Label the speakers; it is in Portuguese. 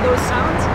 Speaker 1: hear those sounds?